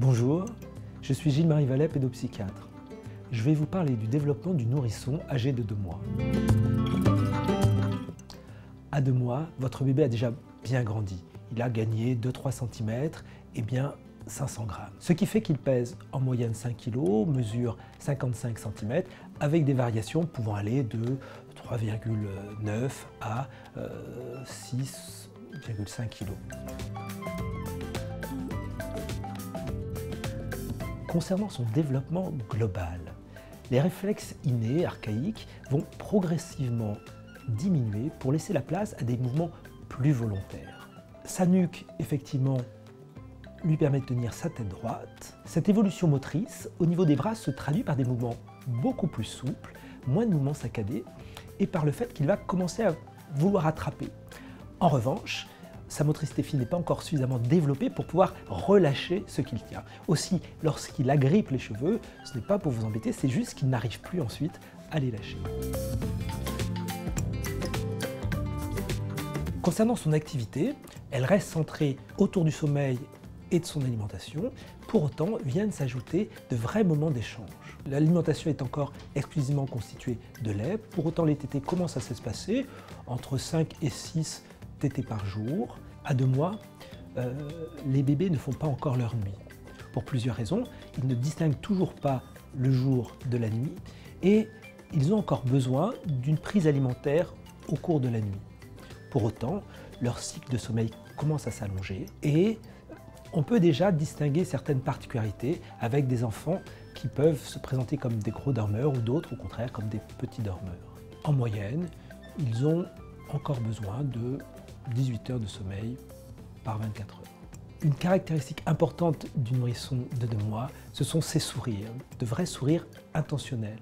Bonjour, je suis Gilles-Marie Vallet, pédopsychiatre. Je vais vous parler du développement du nourrisson âgé de 2 mois. À 2 mois, votre bébé a déjà bien grandi. Il a gagné 2-3 cm et bien 500 grammes. Ce qui fait qu'il pèse en moyenne 5 kg, mesure 55 cm, avec des variations pouvant aller de 3,9 à 6,5 kg. Concernant son développement global, les réflexes innés, archaïques, vont progressivement diminuer pour laisser la place à des mouvements plus volontaires. Sa nuque, effectivement, lui permet de tenir sa tête droite. Cette évolution motrice au niveau des bras se traduit par des mouvements beaucoup plus souples, moins de mouvements saccadés, et par le fait qu'il va commencer à vouloir attraper. En revanche, sa motricité fine n'est pas encore suffisamment développée pour pouvoir relâcher ce qu'il tient. Aussi, lorsqu'il agrippe les cheveux, ce n'est pas pour vous embêter, c'est juste qu'il n'arrive plus ensuite à les lâcher. Concernant son activité, elle reste centrée autour du sommeil et de son alimentation. Pour autant, viennent s'ajouter de vrais moments d'échange. L'alimentation est encore exclusivement constituée de lait. Pour autant, les tétés commencent à s'espacer entre 5 et 6 tétés par jour. À deux mois, euh, les bébés ne font pas encore leur nuit. Pour plusieurs raisons, ils ne distinguent toujours pas le jour de la nuit et ils ont encore besoin d'une prise alimentaire au cours de la nuit. Pour autant, leur cycle de sommeil commence à s'allonger et on peut déjà distinguer certaines particularités avec des enfants qui peuvent se présenter comme des gros dormeurs ou d'autres au contraire comme des petits dormeurs. En moyenne, ils ont encore besoin de 18 heures de sommeil par 24 heures. Une caractéristique importante du nourrisson de deux mois, ce sont ses sourires, de vrais sourires intentionnels,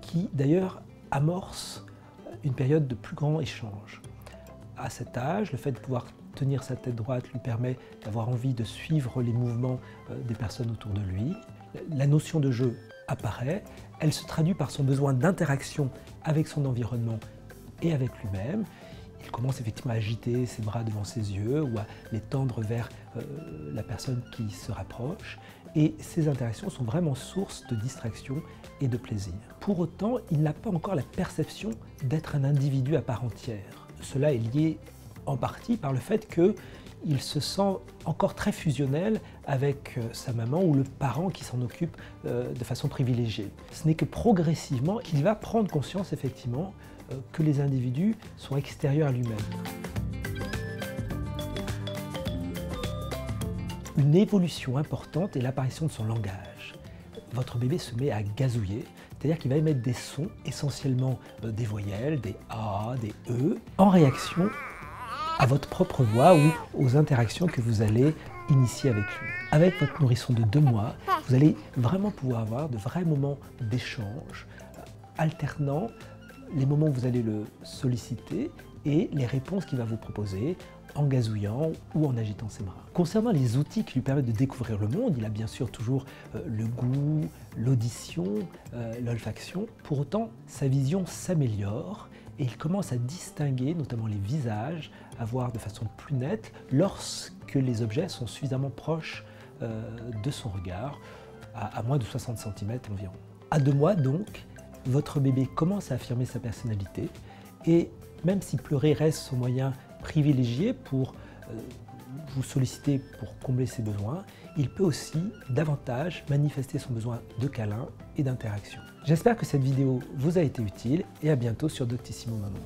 qui d'ailleurs amorcent une période de plus grand échange. À cet âge, le fait de pouvoir tenir sa tête droite lui permet d'avoir envie de suivre les mouvements euh, des personnes autour de lui. La notion de jeu apparaît, elle se traduit par son besoin d'interaction avec son environnement et avec lui-même. Il commence effectivement à agiter ses bras devant ses yeux ou à les tendre vers euh, la personne qui se rapproche. Et ces interactions sont vraiment source de distraction et de plaisir. Pour autant, il n'a pas encore la perception d'être un individu à part entière. Cela est lié en partie par le fait qu'il se sent encore très fusionnel avec euh, sa maman ou le parent qui s'en occupe euh, de façon privilégiée. Ce n'est que progressivement qu'il va prendre conscience effectivement euh, que les individus sont extérieurs à lui-même. Une évolution importante est l'apparition de son langage. Votre bébé se met à gazouiller, c'est-à-dire qu'il va émettre des sons, essentiellement des voyelles, des A, des E, en réaction à votre propre voix ou aux interactions que vous allez initier avec lui. Avec votre nourrisson de deux mois, vous allez vraiment pouvoir avoir de vrais moments d'échange, alternant les moments où vous allez le solliciter et les réponses qu'il va vous proposer en gazouillant ou en agitant ses bras. Concernant les outils qui lui permettent de découvrir le monde, il a bien sûr toujours euh, le goût, l'audition, euh, l'olfaction. Pour autant, sa vision s'améliore et il commence à distinguer notamment les visages, à voir de façon plus nette lorsque les objets sont suffisamment proches euh, de son regard, à, moins de 60 cm environ. À deux mois donc, votre bébé commence à affirmer sa personnalité et même si pleurer reste son moyen privilégié pour euh, vous solliciter pour combler ses besoins, il peut aussi davantage manifester son besoin de câlin et d'interaction. J'espère que cette vidéo vous a été utile et à bientôt sur Doctissimo Maman.